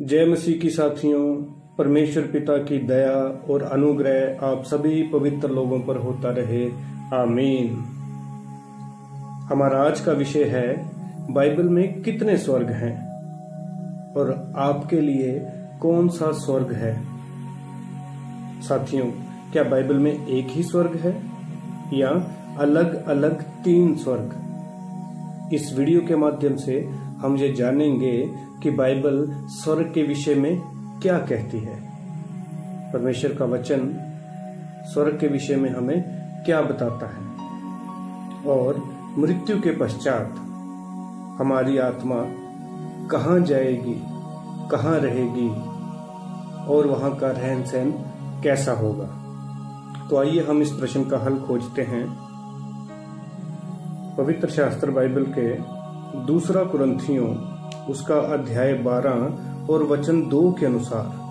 जय मसीह की साथियों, परमेश्वर पिता की दया और अनुग्रह आप सभी पवित्र लोगों पर होता रहे। आमीन। हमारा आज का विषय है, बाइबल में कितने स्वर्ग हैं? और आपके लिए कौन सा स्वर्ग है? साथियों, क्या बाइबल में एक ही स्वर्ग है या अलग अलग तीन स्वर्ग? इस वीडियो के माध्यम से हम ये जानेंगे कि बाइबल स्वर्ग के विषय में क्या कहती है? परमेश्वर का वचन स्वर्ग के विषय में हमें क्या बताता है? और मृत्यु के पश्चात हमारी आत्मा कहाँ जाएगी, कहाँ रहेगी, और वहाँ का रहन सहन कैसा होगा? तो आइए हम इस प्रश्न का हल खोजते हैं। पवित्र शास्त्र बाइबल के दूसरा कुरंथियों उसका अध्याय बारह और वचन दो के अनुसार।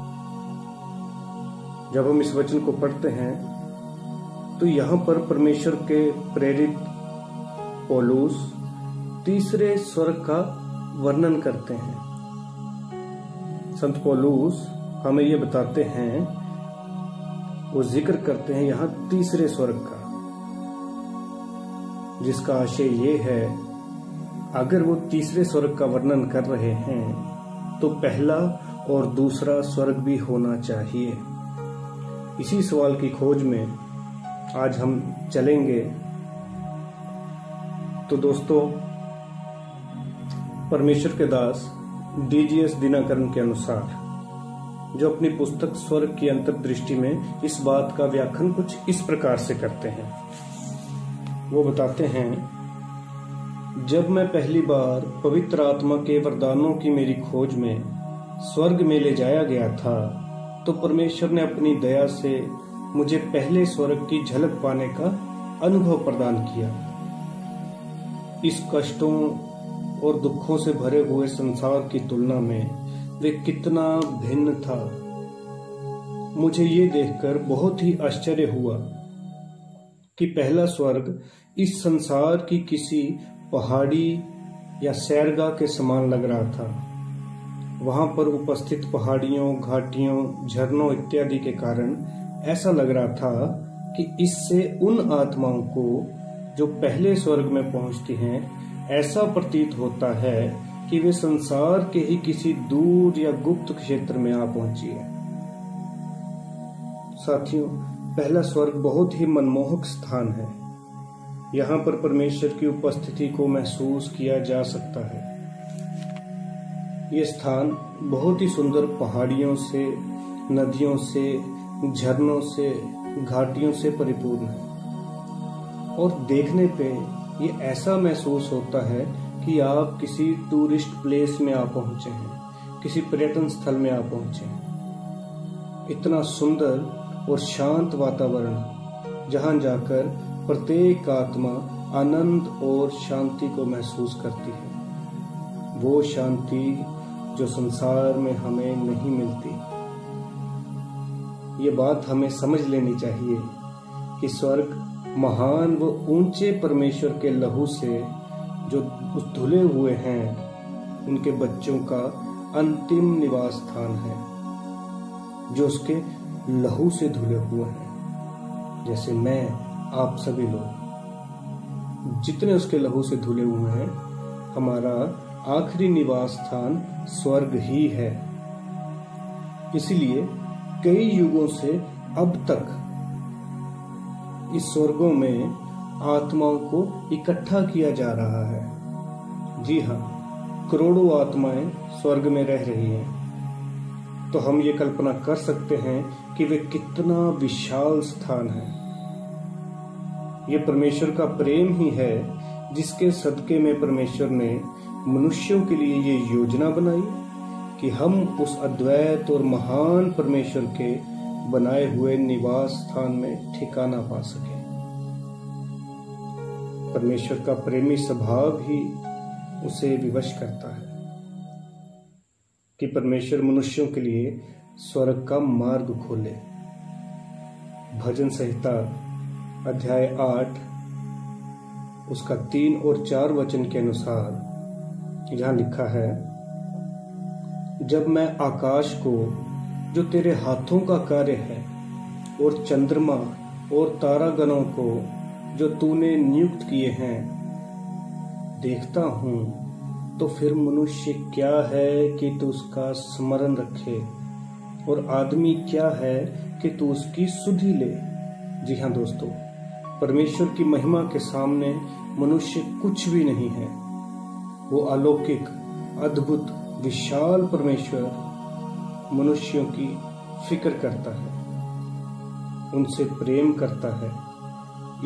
जब हम इस वचन को पढ़ते हैं तो यहाँ पर परमेश्वर के प्रेरित पोलूस तीसरे स्वर्ग का वर्णन करते हैं। संत पोलूस हमें ये बताते हैं, वो ज़िक्र करते हैं यहाँ तीसरे स्वर्ग का, जिसका आशय ये है अगर वो तीसरे स्वर्ग का वर्णन कर रहे हैं तो पहला और दूसरा स्वर्ग भी होना चाहिए। इसी सवाल की खोज में आज हम चलेंगे। तो दोस्तों, परमेश्वर के दास डीजीएस दिनाकरण के अनुसार, जो अपनी पुस्तक स्वर्ग की अंतर्दृष्टि में इस बात का व्याख्यान कुछ इस प्रकार से करते हैं। वो बताते हैं जब मैं पहली बार पवित्र आत्मा के वरदानों की मेरी खोज में स्वर्ग में ले जाया गया था तो परमेश्वर ने अपनी दया से मुझे पहले स्वर्ग की झलक पाने का अनुभव प्रदान किया। इस कष्टों और दुखों से भरे हुए संसार की तुलना में वे कितना भिन्न था। मुझे ये देखकर बहुत ही आश्चर्य हुआ कि पहला स्वर्ग इस संसार की किसी पहाड़ी या सैरगा के समान लग रहा था। वहाँ पर उपस्थित पहाड़ियों, घाटियों, झरनों इत्यादि के कारण ऐसा लग रहा था कि इससे उन आत्माओं को जो पहले स्वर्ग में पहुँचती हैं, ऐसा प्रतीत होता है कि वे संसार के ही किसी दूर या गुप्त क्षेत्र में आ पहुँची है। साथियों, पहला स्वर्ग बहुत ही मनमोहक स्थान है। यहाँ पर परमेश्वर की उपस्थिति को महसूस किया जा सकता है। ये स्थान बहुत ही सुंदर पहाड़ियों से, नदियों से, झरनों से, घाटियों से परिपूर्ण है। और देखने पे ये ऐसा महसूस होता है कि आप किसी टूरिस्ट प्लेस में आ पहुँचे हैं, किसी पर्यटन स्थल में आ पहुँचे हैं। इतना सुंदर और शांत वातावरण, जहाँ जाकर प्रत्येक आत्मा आनंद और शांति को महसूस करती है। वो शांति जो संसार में हमें नहीं मिलती। ये बात हमें समझ लेनी चाहिए कि स्वर्ग महान व ऊँचे परमेश्वर के लहू से जो धुले हुए हैं, उनके बच्चों का अंतिम निवास स्थान है, जो उसके लहू से धुले हुए हैं। जैसे मैं आप सभी लोग। जितने उसके लहू से धुले हुए हैं, हमारा आखिरी निवास स्थान स्वर्ग ही है। इसलिए कई युगों से अब तक इस स्वर्गों में आत्माओं को इकट्ठा किया जा रहा है। जी हाँ करोड़ों आत्माएँ स्वर्ग में रह रही हैं। तो हम ये कल्पना कर सकते हैं कि वे कितना विशाल स्थान है। ये परमेश्वर का प्रेम ही है, जिसके सदके में परमेश्वर ने मनुष्यों के लिए ये योजना बनाई कि हम उस अद्वैत और महान परमेश्वर के बनाए हुए निवास स्थान में ठिकाना पा सके। परमेश्वर का प्रेमी स्वभाव ही उसे विवश करता है कि परमेश्वर मनुष्यों के लिए स्वर्ग का मार्ग खोले, भजन संहिता अध्याय आठ, उसका तीन और चार वचन के अनुसार, यहाँ लिखा है, जब मैं आकाश को, जो तेरे हाथों का कार्य है, और चंद्रमा और तारागणों को, जो तूने नियुक्त किए हैं, देखता हूँ तो फिर मनुष्य क्या है कि तू उसका स्मरण रखे, और आदमी क्या है कि तू उसकी सुधि ले? जी हाँ दोस्तों परमेश्वर की महिमा के सामने मनुष्य कुछ भी नहीं है। वो अलौकिक, अद्भुत, विशाल परमेश्वर मनुष्यों की फ़िक्र करता है। उनसे प्रेम करता है।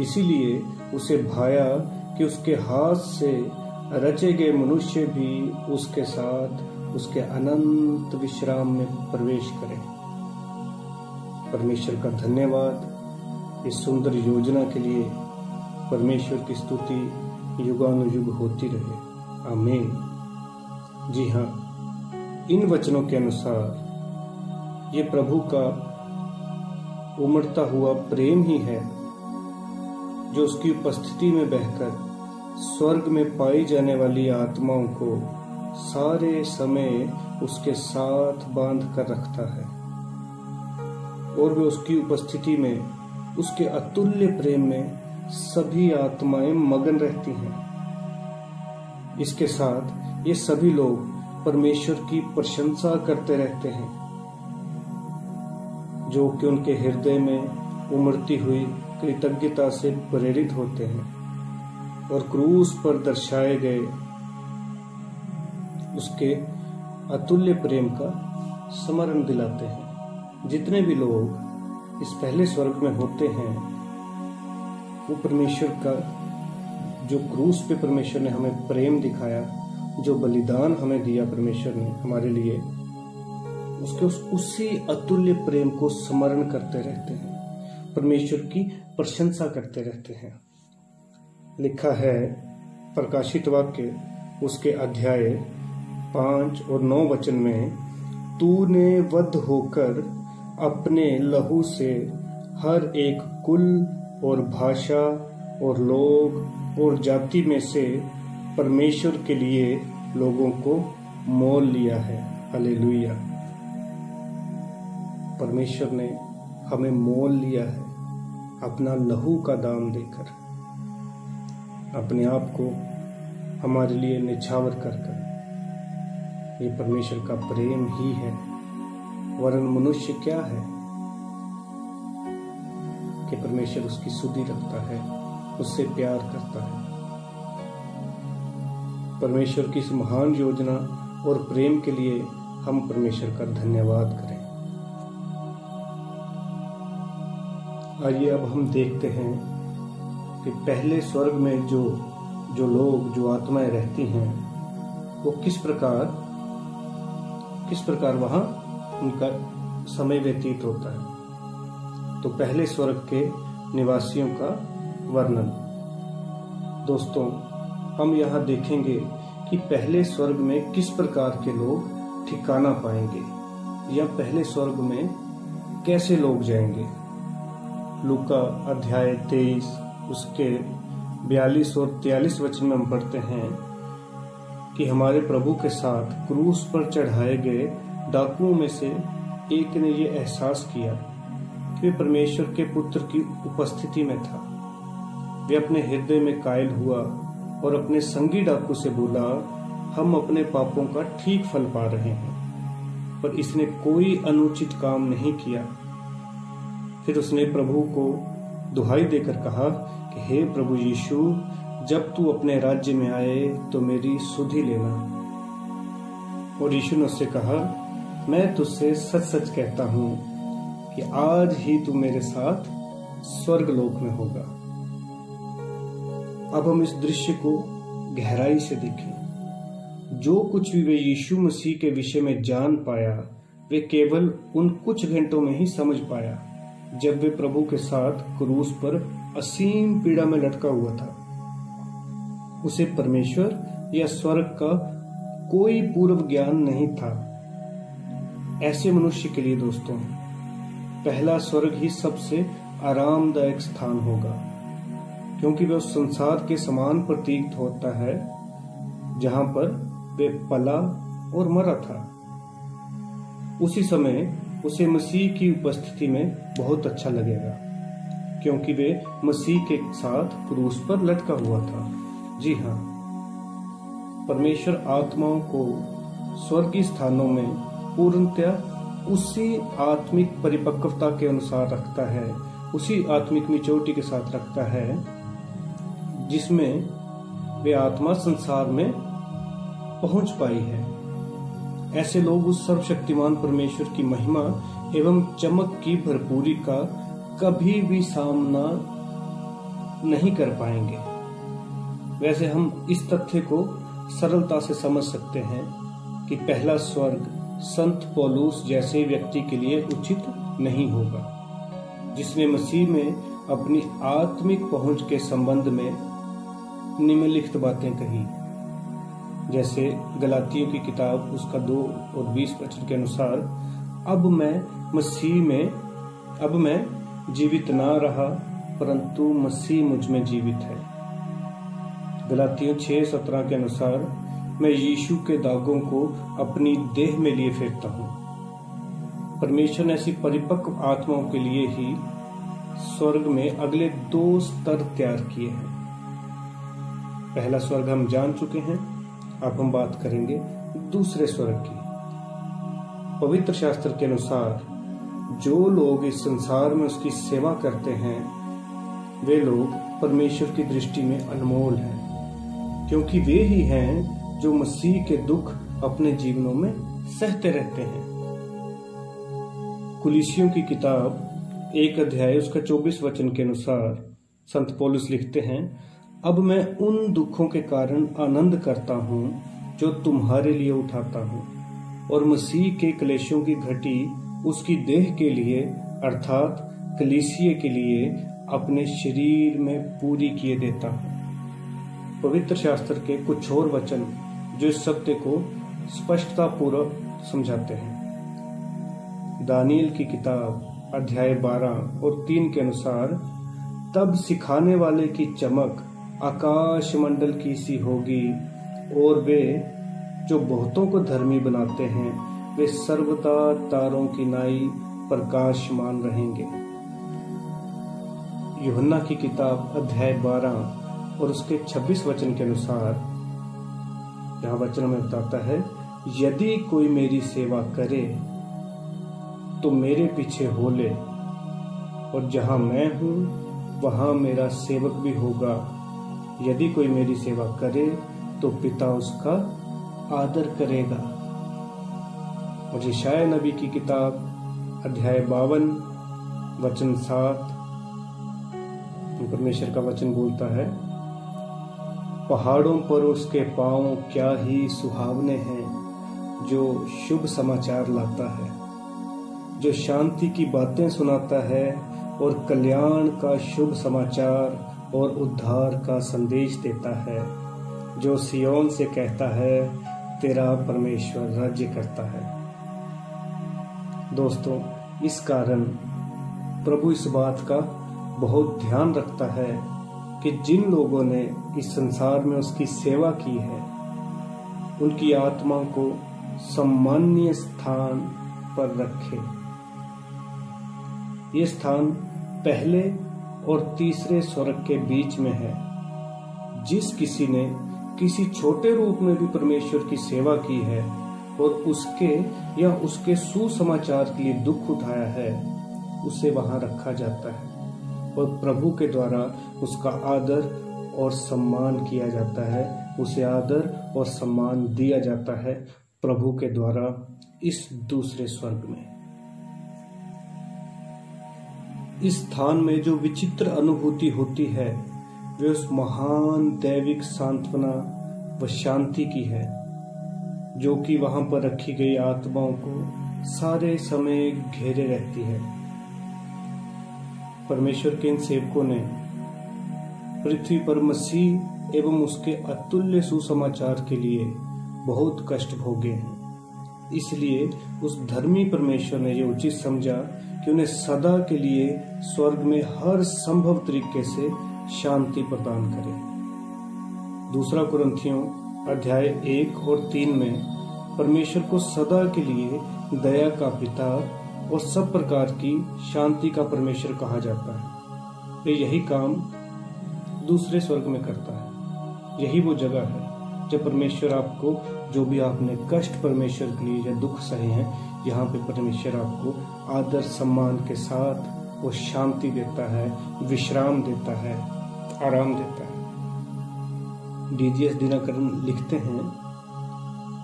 इसीलिए उसे भाया कि उसके हाथ से रचे गए मनुष्य भी उसके साथ उसके अनंत विश्राम में प्रवेश करें। परमेश्वर का धन्यवाद। इस सुंदर योजना के लिए परमेश्वर की स्तुति युगानुयुग होती रहे। आमीन। जी हाँ इन वचनों के अनुसार ये प्रभु का उमड़ता हुआ प्रेम ही है, जो उसकी उपस्थिति में बहकर स्वर्ग में पाई जाने वाली आत्माओं को सारे समय उसके साथ बाँध कर रखता है। और वे उसकी उपस्थिति में उसके अतुल्य प्रेम में सभी आत्माएँ मगन रहती हैं। इसके साथ ये सभी लोग परमेश्वर की प्रशंसा करते रहते हैं, जो कि उनके हृदय में उमड़ती हुई कृतज्ञता से प्रेरित होते हैं और क्रूस पर दर्शाए गए उसके अतुल्य प्रेम का स्मरण दिलाते हैं। जितने भी लोग इस पहले स्वर्ग में होते हैं, वो परमेश्वर का, जो क्रूस पे परमेश्वर ने हमें प्रेम दिखाया, जो बलिदान हमें दिया परमेश्वर ने हमारे लिए, उसके उस, उसी अतुल्य प्रेम को स्मरण करते रहते हैं, परमेश्वर की प्रशंसा करते रहते हैं। लिखा है, प्रकाशित वाक्य, उसके अध्याय पाँच और नौ वचन में, तूने वध होकर अपने लहू से हर एक कुल और भाषा और लोग और जाति में से परमेश्वर के लिए लोगों को मोल लिया है। हालेलुया। परमेश्वर ने हमें मोल लिया है अपना लहू का दाम देकर, अपने आप को हमारे लिए निछावर कर कर ये परमेश्वर का प्रेम ही है। वरन मनुष्य क्या है कि परमेश्वर उसकी सुधि रखता है, उससे प्यार करता है? परमेश्वर की इस महान योजना और प्रेम के लिए हम परमेश्वर का धन्यवाद करें। आइए अब हम देखते हैं कि पहले स्वर्ग में जो जो लोग, जो आत्माएँ रहती हैं, वो किस प्रकार किस प्रकार वहाँ उनका समय व्यतीत होता है। तो पहले स्वर्ग के निवासियों का वर्णन। दोस्तों, हम यहाँ देखेंगे कि पहले स्वर्ग में किस प्रकार के लोग ठिकाना पाएँगे या पहले स्वर्ग में कैसे लोग जाएँगे। लुका अध्याय तेईस, उसके बयालीस और तियालीस वचन में हम पढ़ते हैं कि हमारे प्रभु के साथ क्रूस पर चढ़ाए गए डाकुओं में से एक ने यह एहसास किया कि वे परमेश्वर के पुत्र की उपस्थिति में था। वे अपने हृदय में कायल हुआ और अपने संगी डाकू से बोला, हम अपने पापों का ठीक फल पा रहे हैं, पर इसने कोई अनुचित काम नहीं किया। फिर उसने प्रभु को दुहाई देकर कहा कि, हे प्रभु यीशु, जब तू अपने राज्य में आए तो मेरी सुधि लेना। और यीशु ने उससे कहा मैं तुझसे सच सच कहता हूँ कि आज ही तू मेरे साथ स्वर्ग लोक में होगा। अब हम इस दृश्य को गहराई से देखें। जो कुछ भी वे यीशु मसीह के विषय में जान पाया, वे केवल उन कुछ घंटों में ही समझ पाया, जब वे प्रभु के साथ क्रूस पर असीम पीड़ा में लटका हुआ था। उसे परमेश्वर या स्वर्ग का कोई पूर्व ज्ञान नहीं था। ऐसे मनुष्य के लिए दोस्तों, पहला स्वर्ग ही सबसे आरामदायक स्थान होगा, क्योंकि वह संसार के समान प्रतीत होता है, जहाँ पर वे पला और मरा था। उसी समय उसे मसीह की उपस्थिति में बहुत अच्छा लगेगा, क्योंकि वे मसीह के साथ क्रूस पर लटका हुआ था। जी हाँ परमेश्वर आत्माओं को स्वर्गीय स्थानों में पूर्णतया उसी आत्मिक परिपक्वता के अनुसार रखता है, उसी आत्मिक मिचोटी के साथ रखता है, जिसमें वे आत्मा संसार में पहुँच पाई है। ऐसे लोग उस सर्वशक्तिमान परमेश्वर की महिमा एवं चमक की भरपूरी का कभी भी सामना नहीं कर पाएँगे। वैसे हम इस तथ्य को सरलता से समझ सकते हैं कि पहला स्वर्ग संत पौलूस जैसे व्यक्ति के लिए उचित नहीं होगा, जिसने मसीह में अपनी आत्मिक पहुँच के संबंध में निम्नलिखित बातें कही। जैसे गलातियों की किताब उसका दो और बीस वचन के अनुसार, अब मैं मसीह में, अब मैं जीवित ना रहा, परंतु मसीह मुझमें जीवित है। गलातियों छह सत्रह के अनुसार मैं यीशु के दागों को अपनी देह में लिए फिरता हूँ। परमेश्वर ने ऐसी परिपक्व आत्माओं के लिए ही स्वर्ग में अगले दो स्तर तैयार किए हैं। पहला स्वर्ग हम जान चुके हैं, अब हम बात करेंगे दूसरे स्वर्ग की। पवित्र शास्त्र के अनुसार, जो लोग इस संसार में उसकी सेवा करते हैं, वे लोग परमेश्वर की दृष्टि में अनमोल हैं, क्योंकि वे ही हैं जो मसीह के दुख अपने जीवनों में सहते रहते हैं। कुलिसियों की किताब, एक अध्याय, उसका चौबीस वचन के अनुसार संत पौलुस लिखते हैं, अब मैं उन दुखों के कारण आनंद करता हूँ, जो तुम्हारे लिए उठाता हूँ। और मसीह के क्लेशों की घटी उसकी देह के लिए, अर्थात कलीसिए के लिए, अपने शरीर में पूरी किए देता हूँ। पवित्र शास्त्र के कुछ और वचन जो इस सत्य को स्पष्टता पूर्वक समझाते हैं। दानियल की किताब, अध्याय 12 और 3 के अनुसार, तब सिखाने वाले की चमक आकाश मंडल की सी होगी, और वे जो बहुतों को धर्मी बनाते हैं, वे सर्वदा तारों की नाई प्रकाशमान रहेंगे। युहन्ना की किताब, अध्याय 12 और उसके 26 वचन के अनुसार यहाँ वचन में बताता है, यदि कोई मेरी सेवा करे तो मेरे पीछे हो ले। और जहाँ मैं हूँ, वहाँ मेरा सेवक भी होगा। यदि कोई मेरी सेवा करे तो पिता उसका आदर करेगा। मुझे शाय नबी की किताब, अध्याय बावन, वचन सात, परमेश्वर का वचन बोलता है पहाड़ों पर उसके पाँव क्या ही सुहावने हैं, जो शुभ समाचार लाता है। जो शांति की बातें सुनाता है और कल्याण का शुभ समाचार और उद्धार का संदेश देता है। जो सियोन से कहता है, तेरा परमेश्वर राज्य करता है। दोस्तों, इस कारण प्रभु इस बात का बहुत ध्यान रखता है कि जिन लोगों ने इस संसार में उसकी सेवा की है, उनकी आत्मा को सम्मान्य स्थान पर रखे। ये स्थान पहले और तीसरे स्वर्ग के बीच में है, जिस किसी ने किसी छोटे रूप में भी परमेश्वर की सेवा की है और उसके या उसके सुसमाचार के लिए दुख उठाया है, उसे वहाँ रखा जाता है। और प्रभु के द्वारा उसका आदर और सम्मान किया जाता है। उसे आदर और सम्मान दिया जाता है प्रभु के द्वारा इस दूसरे स्वर्ग में। इस स्थान में जो विचित्र अनुभूति होती है, वे उस महान दैविक सांत्वना व शांति की है, जो कि वहाँ पर रखी गई आत्माओं को सारे समय घेरे रहती है। परमेश्वर के इन सेवकों ने पृथ्वी पर मसीह एवं उसके अतुल्य सुसमाचार के लिए बहुत कष्ट भोगे हैं। इसलिए उस धर्मी परमेश्वर ने यह उचित समझा कि उन्हें सदा के लिए स्वर्ग में हर संभव तरीके से शांति प्रदान करे। दूसरा कुरंथियों अध्याय एक और तीन में परमेश्वर को सदा के लिए दया का पिता और सब प्रकार की शांति का परमेश्वर कहा जाता है। वे यही काम दूसरे स्वर्ग में करता है। यही वो जगह है जब परमेश्वर आपको जो भी आपने कष्ट परमेश्वर के लिए या दुख सहे हैं, यहाँ पे परमेश्वर आपको आदर सम्मान के साथ वो शांति देता है, विश्राम देता है, आराम देता है। डीजीएस दिनाकरण लिखते हैं,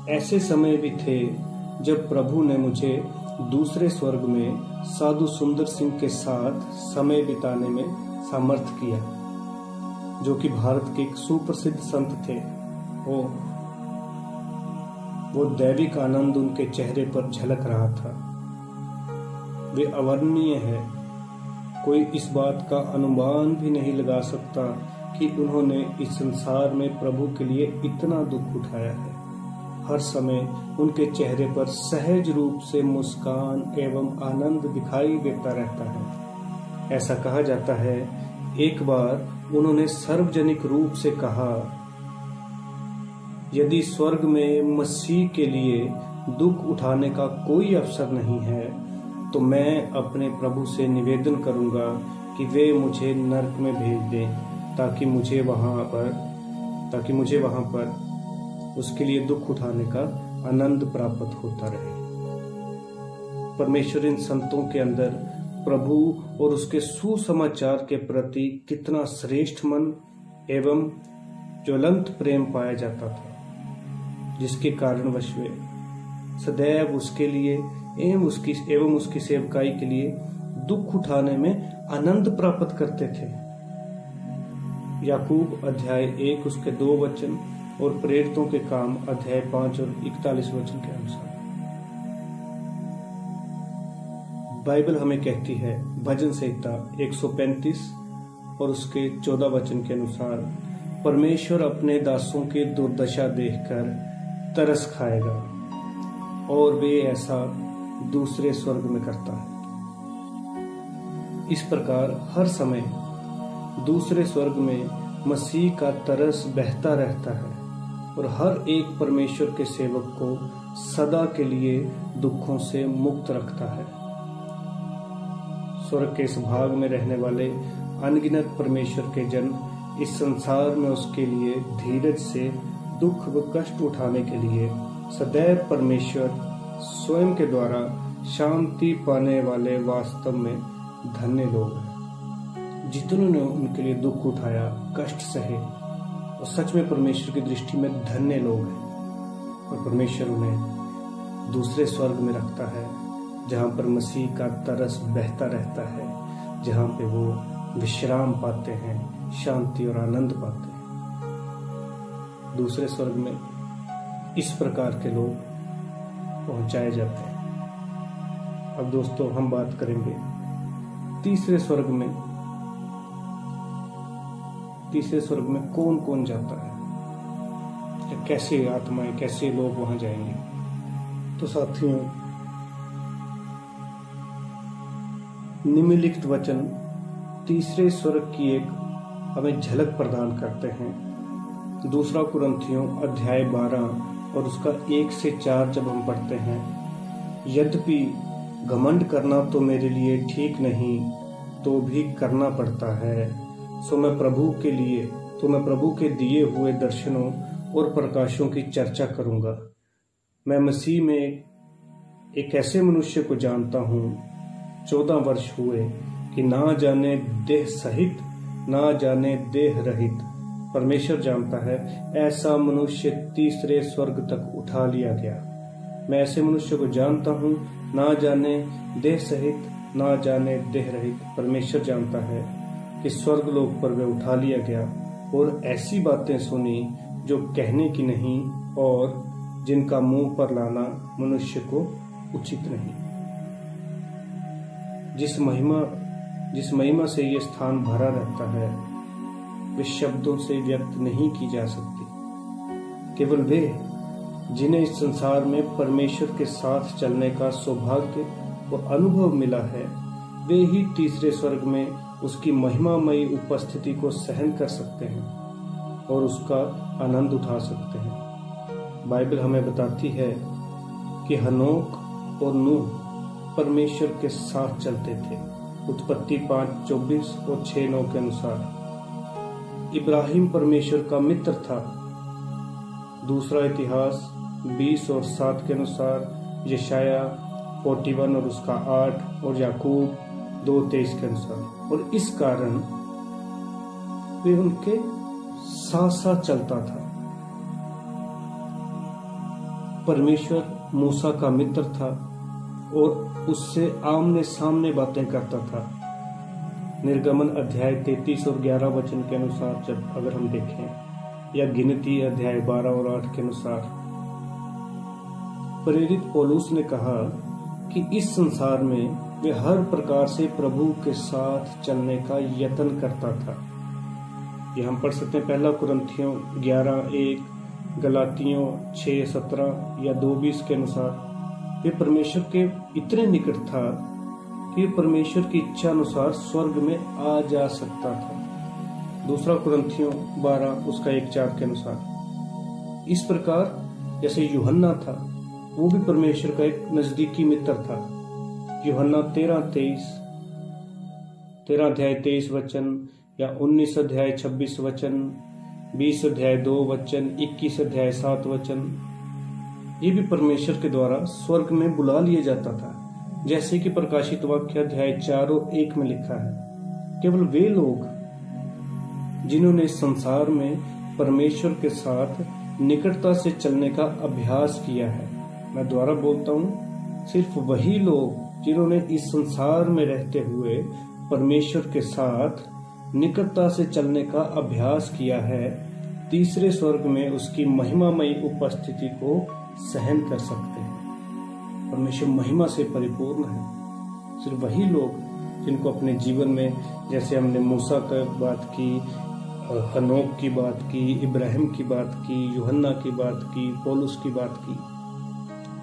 ऐसे समय भी थे जब प्रभु ने मुझे दूसरे स्वर्ग में साधु सुंदर सिंह के साथ समय बिताने में सामर्थ किया, जो कि भारत के एक सुप्रसिद्ध संत थे। वो वो दैविक आनंद उनके चेहरे पर झलक रहा था। वे अवर्णनीय है। कोई इस बात का अनुमान भी नहीं लगा सकता कि उन्होंने इस संसार में प्रभु के लिए इतना दुख उठाया है। हर समय उनके चेहरे पर सहज रूप से मुस्कान एवं आनंद दिखाई देता रहता है। ऐसा कहा जाता है, एक बार उन्होंने सार्वजनिक रूप से कहा, यदि स्वर्ग में मसीह के लिए दुख उठाने का कोई अवसर नहीं है तो मैं अपने प्रभु से निवेदन करूँगा कि वे मुझे नरक में भेज दें, ताकि मुझे वहाँ पर, ताकि मुझे वहाँ पर उसके लिए दुख उठाने का आनंद प्राप्त होता रहे। परमेश्वर इन संतों के अंदर, प्रभु और उसके सुसमाचार के प्रति कितना श्रेष्ठ मन एवं ज्वलंत प्रेम पाया जाता था, जिसके कारण वे सदैव उसके लिए एवं उसकी एवं उसकी सेवकाई के लिए दुख उठाने में आनंद प्राप्त करते थे। याकूब अध्याय एक, उसके दो वचन और प्रेरितों के काम अध्याय पाँच और इकतालीस वचन के अनुसार। बाइबल हमें कहती है, भजन संहिता 135 और उसके 14 वचन के अनुसार, परमेश्वर अपने दासों के दुर्दशा देखकर तरस खाएगा और वे ऐसा दूसरे स्वर्ग में करता है। इस प्रकार हर समय दूसरे स्वर्ग में मसीह का तरस बहता रहता है। और हर एक परमेश्वर के सेवक को सदा के लिए दुखों से मुक्त रखता है। स्वर्ग के इस भाग में रहने वाले अनगिनत परमेश्वर के जन इस संसार में उसके लिए धीरज से दुख व कष्ट उठाने के लिए सदैव परमेश्वर स्वयं के द्वारा शांति पाने वाले वास्तव में धन्य लोग हैं। जितनों ने उनके लिए दुख उठाया, कष्ट सहे और सच में परमेश्वर की दृष्टि में धन्य लोग हैं। और परमेश्वर उन्हें दूसरे स्वर्ग में रखता है, जहाँ पर मसीह का तरस बहता रहता है, जहाँ पे वो विश्राम पाते हैं, शांति और आनंद पाते हैं। दूसरे स्वर्ग में इस प्रकार के लोग पहुँचाए जाते हैं। अब दोस्तों, हम बात करेंगे तीसरे स्वर्ग में तीसरे स्वर्ग में कौन कौन जाता है? या कैसे आत्माएँ कैसे लोग वहाँ जाएँगे? तो साथियों, निम्नलिखित वचन तीसरे स्वर्ग की एक हमें झलक प्रदान करते हैं। दूसरा कुरंथियों अध्याय बारह और उसका एक से चार जब हम पढ़ते हैं, यद्यपि घमंड करना तो मेरे लिए ठीक नहीं तो भी करना पड़ता है। सो मैं प्रभु के लिए तो मैं प्रभु के दिए हुए दर्शनों और प्रकाशों की चर्चा करूँगा। मैं मसीह में एक ऐसे मनुष्य को जानता हूँ, चौदह वर्ष हुए, कि ना जाने देह सहित, ना जाने देह रहित। परमेश्वर जानता है, ऐसा मनुष्य तीसरे स्वर्ग तक उठा लिया गया। मैं ऐसे मनुष्य को जानता हूँ, ना जाने देह सहित, ना जाने देह रहित। परमेश्वर जानता है कि स्वर्ग लोक पर वे उठा लिया गया और ऐसी बातें सुनी जो कहने की नहीं और जिनका मुँह पर लाना मनुष्य को उचित नहीं। जिस महिमा जिस महिमा से ये स्थान भरा रहता है, वे शब्दों से व्यक्त नहीं की जा सकती। केवल वे, जिन्हें इस संसार में परमेश्वर के साथ चलने का सौभाग्य व अनुभव मिला है, वे ही तीसरे स्वर्ग में उसकी महिमामयी उपस्थिति को सहन कर सकते हैं और उसका आनंद उठा सकते हैं। बाइबल हमें बताती है कि हनोक और नूह परमेश्वर के साथ चलते थे। उत्पत्ति पाँच, चौबीस और छह, नौ के अनुसार। इब्राहिम परमेश्वर का मित्र था। दूसरा इतिहास बीस और सात के अनुसार यशाया फोर्टी वन और उसका आठ और याकूब दो तेईस के अनुसार और इस कारण वे उनके साथ साथ चलता था। परमेश्वर मूसा का मित्र था और उससे आमने सामने बातें करता था। निर्गमन अध्याय 33 और 11 वचन के अनुसार जब अगर हम देखें, या गिनती अध्याय 12 और आठ के अनुसार, प्रेरित पोलूस ने कहा कि इस संसार में वे हर प्रकार से प्रभु के साथ चलने का यत्न करता था। ये हम पढ़ सकते हैं पहला कुरंथियों ग्यारह, एक, गलातियों छः सत्रह या दो बीस के अनुसार। वे परमेश्वर के इतने निकट था कि परमेश्वर की इच्छा अनुसार स्वर्ग में आ जा सकता था। दूसरा कुरंथियों बारह, उसका एक चार के अनुसार। इस प्रकार जैसे युहन्ना था, वो भी परमेश्वर का एक नजदीकी मित्र था। युहन्ना तेरह तेईस, तेरह अध्याय तेईस वचन, या उन्नीस अध्याय छब्बीस वचन, बीस अध्याय दो वचन, इक्कीस अध्याय सात वचन। ये भी परमेश्वर के द्वारा स्वर्ग में बुला लिया जाता था, जैसे कि प्रकाशित वाक्य अध्याय चार और एक में लिखा है। केवल वे लोग जिन्होंने संसार में परमेश्वर के साथ निकटता से चलने का अभ्यास किया है, मैं द्वारा बोलता हूँ, सिर्फ़ वही लोग जिन्होंने इस संसार में रहते हुए परमेश्वर के साथ निकटता से चलने का अभ्यास किया है, तीसरे स्वर्ग में उसकी महिमामयी उपस्थिति को सहन कर सकते हैं। परमेश्वर महिमा से परिपूर्ण है। सिर्फ़ वही लोग जिनको अपने जीवन में, जैसे हमने मूसा की बात की हनोक की बात की, इब्राहिम की बात की, युहन्ना की बात की, पोलुस की बात की,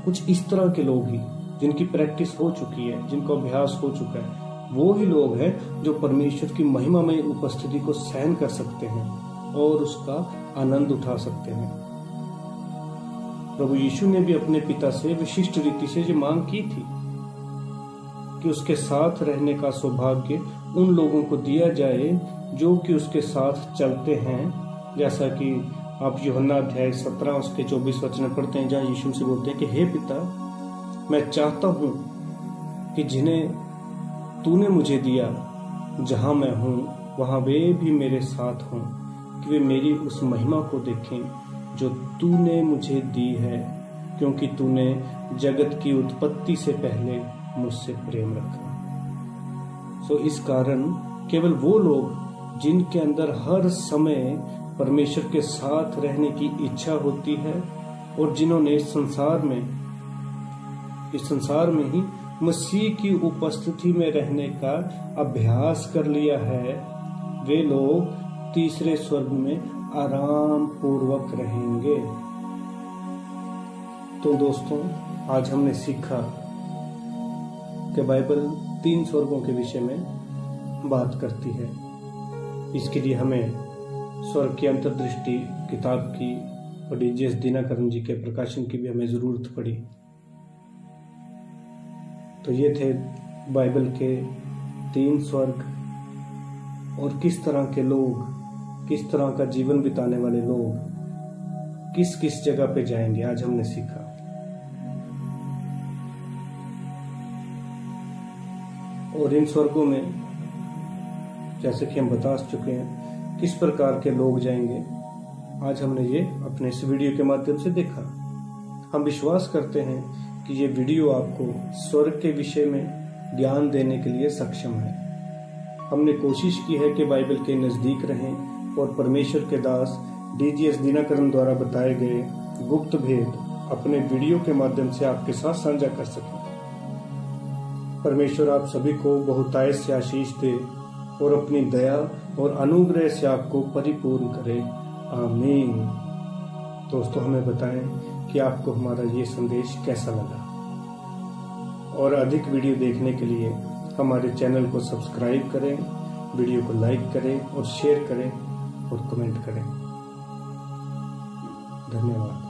कुछ इस तरह के लोग ही जिनकी प्रैक्टिस हो चुकी है, जिनको अभ्यास हो चुका है, वो ही लोग हैं जो परमेश्वर की महिमामय उपस्थिति को सहन कर सकते हैं और उसका आनंद उठा सकते हैं। प्रभु यीशु ने भी अपने पिता से विशिष्ट रीति से ये मांग की थी कि उसके साथ रहने का सौभाग्य उन लोगों को दिया जाए जो कि उसके साथ चलते हैं। जैसा कि आप योहन्ना अध्याय सत्रह, उसके चौबीस वचन पढ़ते हैं, जहाँ यीशु से बोलते हैं कि, हे पिता मैं चाहता हूँ कि जिन्हें तूने मुझे दिया, जहाँ मैं हूँ, वहाँ वे भी मेरे साथ हों, कि वे मेरी उस महिमा को देखें, जो तूने मुझे दी है, क्योंकि तूने जगत की उत्पत्ति से पहले मुझसे प्रेम रखा। सो इस कारण केवल वो लोग, जिनके अंदर हर समय परमेश्वर के साथ रहने की इच्छा होती है, और जिन्होंने संसार में इस संसार में ही मसीह की उपस्थिति में रहने का अभ्यास कर लिया है। वे लोग तीसरे स्वर्ग में आराम पूर्वक रहेंगे। तो दोस्तों, आज हमने सीखा कि बाइबल तीन स्वर्गों के विषय में बात करती है। इसके लिए हमें स्वर्ग की अंतर्दृष्टि, किताब की, और डीजीएस दीनाकरण जी के प्रकाशन की भी हमें ज़रूरत पड़ी तो ये थे बाइबल के तीन स्वर्ग और किस तरह के लोग, किस तरह का जीवन बिताने वाले लोग, किस किस जगह पे जाएँगे, आज हमने सीखा। और इन स्वर्गों में, जैसे कि हम बता चुके हैं, किस प्रकार के लोग जाएँगे, आज हमने ये अपने इस वीडियो के माध्यम से देखा। हम विश्वास करते हैं कि ये वीडियो आपको स्वर्ग के विषय में ज्ञान देने के लिए सक्षम है। हमने कोशिश की है कि बाइबल के नज़दीक रहें और परमेश्वर के दास डीजीएस दिनाकरण द्वारा बताए गए गुप्त भेद अपने वीडियो के माध्यम से आपके साथ साझा कर सकें। परमेश्वर आप सभी को बहुतायत से आशीष दे और अपनी दया और अनुग्रह से आपको परिपूर्ण करे। आमीन। दोस्तों, हमें बताएँ कि आपको हमारा ये संदेश कैसा लगा? और अधिक वीडियो देखने के लिए हमारे चैनल को सब्सक्राइब करें, वीडियो को लाइक करें और शेयर करें और कमेंट करें। धन्यवाद।